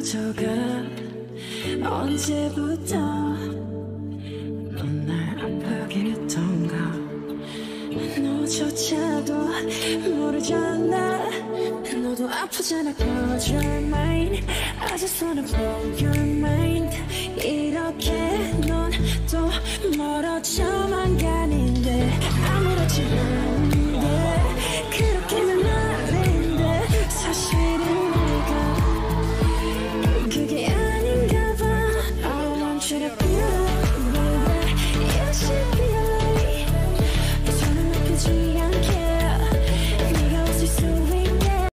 생각만 커져가 언제부터 넌 날 아프게 했던가. 너조차도 모르잖아. 너도 아프잖아. Close your mind. I just wanna blow your mind. 이렇게 넌 또 멀어져.